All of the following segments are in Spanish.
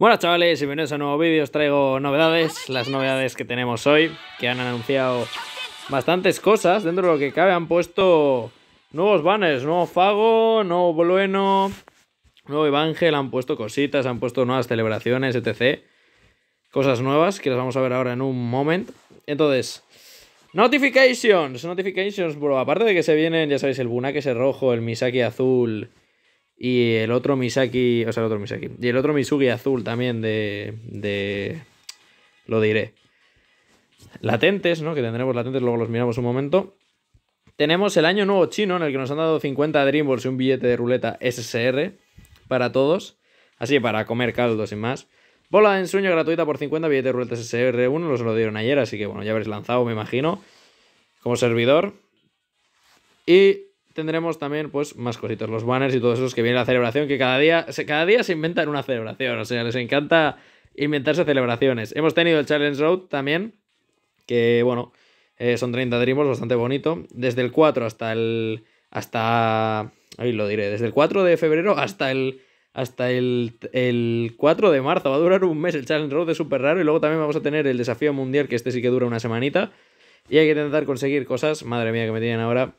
Bueno chavales, bienvenidos a un nuevo vídeo, os traigo novedades, las novedades que tenemos hoy, que han anunciado bastantes cosas, dentro de lo que cabe han puesto nuevos banners, nuevo Fago, nuevo Blueno, nuevo Evangel, han puesto cositas, han puesto nuevas celebraciones, etc. Cosas nuevas que las vamos a ver ahora en un momento. Entonces, notifications, notifications, bro, aparte de que se vienen, ya sabéis, el Bunake ese rojo, el Misaki azul y el otro Misaki, o sea, el otro Misaki. Y el otro Misugi azul también de, de... Lo diré. Latentes, ¿no? Que tendremos latentes, luego los miramos un momento. Tenemos el año nuevo chino, en el que nos han dado 50 Dreamballs y un billete de ruleta SSR para todos. Así, para comer caldo, sin más. Bola de ensueño gratuita por 50, billete de ruleta SSR1, los lo dieron ayer, así que bueno, ya habréis lanzado, me imagino, como servidor. Y tendremos también pues más cositas, los banners y todos esos que viene la celebración, que cada día, cada día se inventan una celebración, o sea, les encanta inventarse celebraciones. Hemos tenido el Challenge Road también, que bueno, eh, son 30 Dreamers, bastante bonito. Desde el 4 hasta el... hasta... ahí lo diré, desde el 4 de febrero hasta el... Hasta el, el 4 de marzo. Va a durar un mes el Challenge Road, es súper raro. Y luego también vamos a tener el desafío mundial, que este sí que dura una semanita. Y hay que intentar conseguir cosas. Madre mía, que me tienen ahora.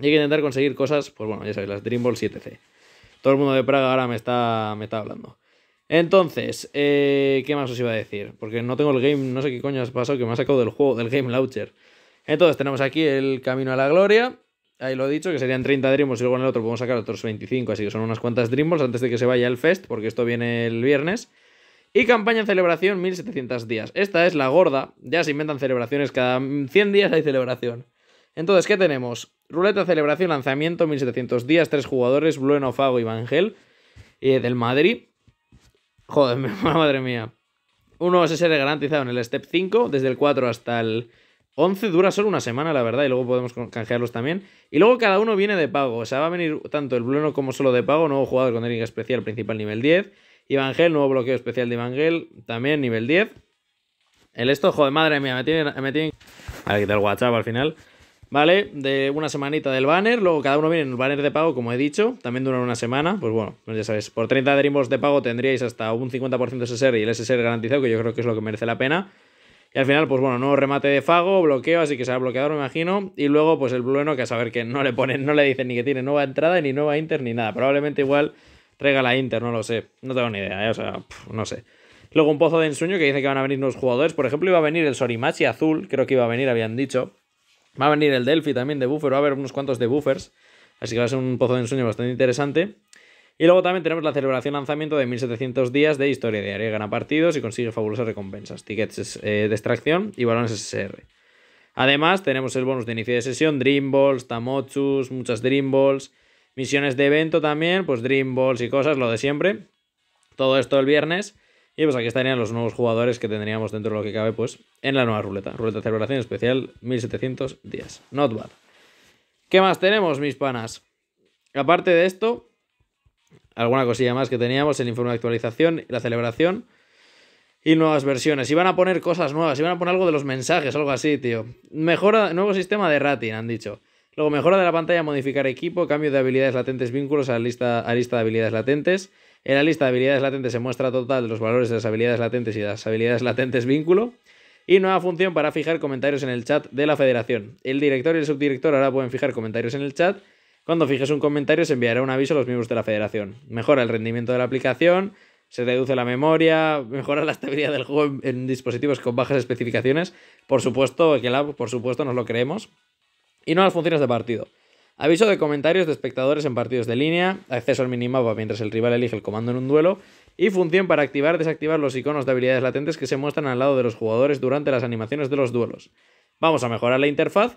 Y hay que intentar conseguir cosas, pues bueno, ya sabéis, las Dream Ball 7C. Todo el mundo de Praga ahora me está, me está hablando. Entonces, eh, ¿qué más os iba a decir? Porque no tengo el game, no sé qué coño has pasado, que me ha sacado del juego, del Game Launcher. Entonces, tenemos aquí el Camino a la Gloria. Ahí lo he dicho, que serían 30 Dreamballs y luego en el otro podemos sacar otros 25, así que son unas cuantas Dreamballs antes de que se vaya el Fest, porque esto viene el viernes. Y campaña en celebración 1700 días. Esta es la gorda, ya se inventan celebraciones, cada 100 días hay celebración. Entonces, ¿qué tenemos? Ruleta, celebración, lanzamiento, 1700 días, tres jugadores, Blueno, Fago y eh, del Madrid. Joder, madre mía. Uno SSR garantizado en el Step 5, desde el 4 hasta el 11, dura solo una semana, la verdad, y luego podemos canjearlos también. Y luego cada uno viene de pago, o sea, va a venir tanto el Blueno como solo de pago, nuevo jugador con técnica especial principal nivel 10. Evangel, nuevo bloqueo especial de Evangel, también nivel 10. El esto, joder, madre mía, me tienen... Me tienen... A ver, quitar el WhatsApp al final. ¿Vale? De una semanita del banner, luego cada uno viene en el banner de pago, como he dicho, también dura una semana, pues bueno, pues ya sabéis, por 30 Dreamballs de pago tendríais hasta un 50% SSR y el SSR garantizado, que yo creo que es lo que merece la pena. Y al final, pues bueno, nuevo remate de Fago, bloqueo, así que será bloqueador, me imagino. Y luego, pues el Blueno, que a saber que no le ponen, no le dicen ni que tiene nueva entrada, ni nueva Inter, ni nada. Probablemente igual traiga la Inter, no lo sé. No tengo ni idea, ¿eh? o sea, no sé. Luego un pozo de ensueño que dice que van a venir nuevos jugadores. Por ejemplo, iba a venir el Sorimachi azul, creo que iba a venir, habían dicho. Va a venir el Delphi también de buffer, va a haber unos cuantos de buffers, así que va a ser un pozo de ensueño bastante interesante. Y luego también tenemos la celebración lanzamiento de 1700 días de historia diaria. Gana partidos y consigue fabulosas recompensas, tickets eh, de extracción y balones SSR. Además, tenemos el bonus de inicio de sesión, Dream Balls, Tamochus, muchas Dream Balls, misiones de evento también, pues Dream Balls y cosas, lo de siempre. Todo esto el viernes. Y pues aquí estarían los nuevos jugadores que tendríamos dentro de lo que cabe, pues, en la nueva ruleta. Ruleta de celebración especial, 1700 días. Not bad. ¿Qué más tenemos, mis panas? Aparte de esto, alguna cosilla más que teníamos, el informe de actualización, la celebración y nuevas versiones. Iban a poner cosas nuevas, iban a poner algo de los mensajes, algo así, tío. Mejora, nuevo sistema de rating, han dicho. Luego, mejora de la pantalla, modificar equipo, cambio de habilidades latentes, vínculos a lista, a lista de habilidades latentes. En la lista de habilidades latentes se muestra total los valores de las habilidades latentes y las habilidades latentes vínculo. Y nueva función para fijar comentarios en el chat de la federación. El director y el subdirector ahora pueden fijar comentarios en el chat. Cuando fijes un comentario se enviará un aviso a los miembros de la federación. Mejora el rendimiento de la aplicación, se reduce la memoria, mejora la estabilidad del juego en, dispositivos con bajas especificaciones. Por supuesto, que por supuesto nos lo creemos. Y nuevas funciones de partido. Aviso de comentarios de espectadores en partidos de línea, acceso al minimapa mientras el rival elige el comando en un duelo y función para activar desactivar los iconos de habilidades latentes que se muestran al lado de los jugadores durante las animaciones de los duelos. Vamos a mejorar la interfaz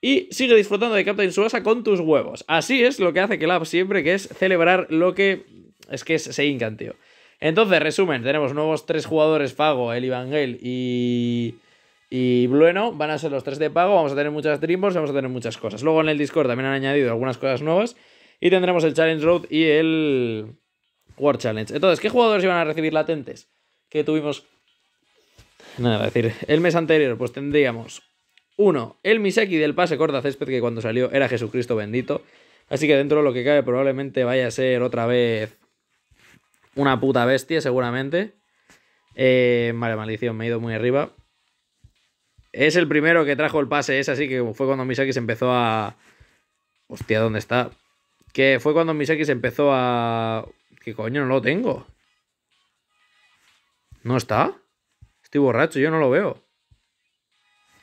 y sigue disfrutando de Captain Suasa con tus huevos. Así es lo que hace Club siempre, que es celebrar lo que es que es, se hincan, tío. Entonces, resumen, tenemos nuevos tres jugadores, Fago, el Evangel y y Blueno van a ser los tres de pago. Vamos a tener muchas Dreamballs, vamos a tener muchas cosas. Luego en el Discord también han añadido algunas cosas nuevas. Y tendremos el Challenge Road y el World Challenge. Entonces, ¿qué jugadores iban a recibir latentes? Que tuvimos. Nada, decir, el mes anterior, pues tendríamos. Uno, el Miseki del pase corta césped, que cuando salió era Jesucristo bendito. Así que dentro de lo que cabe, probablemente vaya a ser otra vez una puta bestia, seguramente. Eh, vale, maldición, me he ido muy arriba. Es el primero que trajo el pase, es así que fue cuando Misaki se empezó a. Hostia, ¿dónde está? Que fue cuando Misaki se empezó a. ¿Qué coño? No lo tengo. ¿No está? Estoy borracho, yo no lo veo.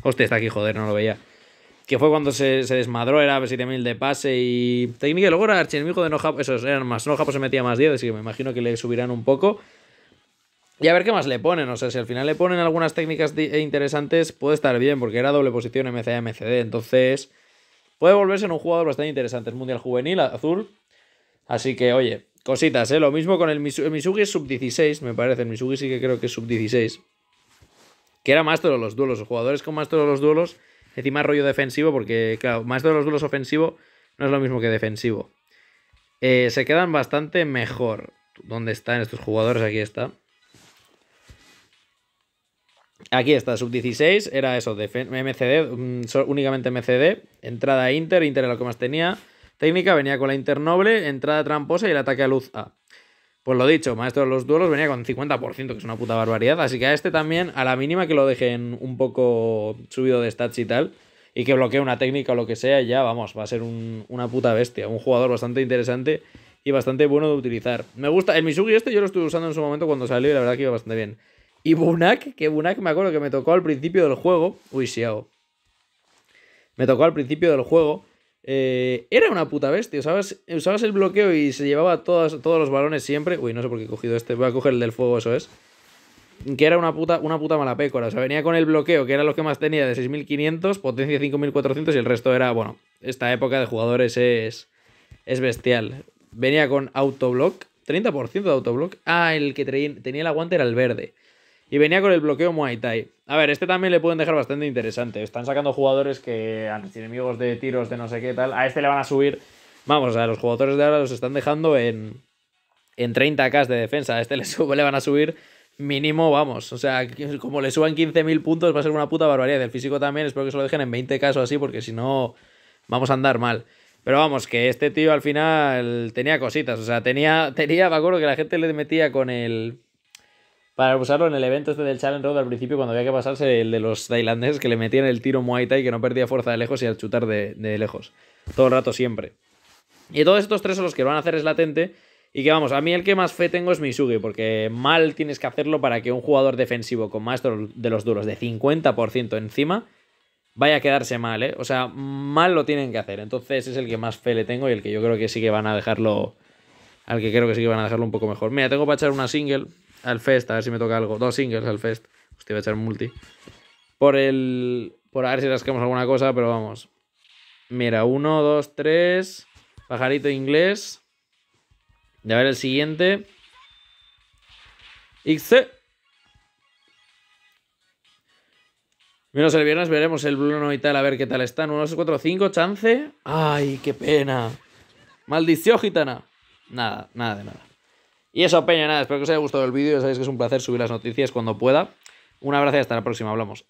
Hostia, está aquí, joder, no lo veía. Que fue cuando se, desmadró, era 7000 de pase y técnica. Luego era archienemigo de No esos eran más. No se metía más 10, así que me imagino que le subirán un poco. Y a ver qué más le ponen. O sea, si al final le ponen algunas técnicas interesantes, puede estar bien, porque era doble posición MCA-MCD. Entonces, puede volverse en un jugador bastante interesante. Es Mundial Juvenil, azul. Así que, oye, cositas, ¿eh? Lo mismo con el, Misugi es sub-16, me parece. El Misugi sí que creo que es sub-16. Que era maestro de los duelos. Los jugadores con maestro de los duelos Encima rollo defensivo, porque, claro, más de los duelos ofensivo no es lo mismo que defensivo. Eh, se quedan bastante mejor. ¿Dónde están estos jugadores? Aquí está. Aquí está, sub-16, era eso, MCD, mm, únicamente MCD. Entrada Inter, Inter era lo que más tenía. Técnica venía con la Inter Noble, entrada tramposa y el ataque a luz A. Pues lo dicho, maestro de los duelos venía con 50%, que es una puta barbaridad. Así que a este también, a la mínima que lo dejen un poco subido de stats y tal, y que bloquee una técnica o lo que sea, ya vamos, va a ser una puta bestia. Un jugador bastante interesante y bastante bueno de utilizar. Me gusta, el Misugi este yo lo estuve usando en su momento cuando salió y la verdad que iba bastante bien. Y Bunak, que Bunak me acuerdo que me tocó al principio del juego. Uy, Xiao. Me tocó al principio del juego. Eh, era una puta bestia. Usabas, usabas el bloqueo y se llevaba todos, todos los balones siempre. Uy, no sé por qué he cogido este. Voy a coger el del fuego, eso es. Que era una puta, una puta mala pécora. O sea, venía con el bloqueo, que era lo que más tenía, de 6500, potencia 5400 y el resto era, bueno, esta época de jugadores es, es bestial. Venía con autoblock, 30% de autoblock. Ah, el que tenía el aguante era el verde. Y venía con el bloqueo Muay Thai. A ver, este también le pueden dejar bastante interesante. Están sacando jugadores que, enemigos de tiros de no sé qué tal, a este le van a subir. Vamos, o sea, los jugadores de ahora los están dejando en, en 30k de defensa. A este le, le van a subir mínimo, vamos. O sea, como le suban 15.000 puntos va a ser una puta barbaridad. El físico también, espero que se lo dejen en 20k o así, porque si no, vamos a andar mal. Pero vamos, que este tío al final tenía cositas. O sea, tenía, tenía, me acuerdo que la gente le metía con el para usarlo en el evento este del Challenge Road al principio cuando había que pasarse el de los tailandeses que le metían el tiro Muay Thai que no perdía fuerza de lejos y al chutar de, lejos. Todo el rato siempre. Y todos estos tres son los que lo van a hacer es latente. Y que vamos, a mí el que más fe tengo es Misugi, porque mal tienes que hacerlo para que un jugador defensivo con maestro de los duros de 50% encima vaya a quedarse mal, ¿eh? O sea, mal lo tienen que hacer. Entonces es el que más fe le tengo y el que yo creo que sí que van a dejarlo. Al que creo que sí que van a dejarlo un poco mejor. Mira, tengo para echar una single al Fest, a ver si me toca algo. Dos singles al Fest. Hostia, voy a echar multi. Por el. Por a ver si rascamos alguna cosa, pero vamos. Mira, uno, dos, tres. Pajarito inglés. Y a ver el siguiente. XC. Menos el viernes veremos el Bruno y tal, a ver qué tal están. 1, 2, 4, 5, chance. Ay, qué pena. Maldición gitana. Nada, nada de nada. Y eso, Peña, nada, espero que os haya gustado el vídeo. Ya sabéis que es un placer subir las noticias cuando pueda. Un abrazo y hasta la próxima. Hablamos.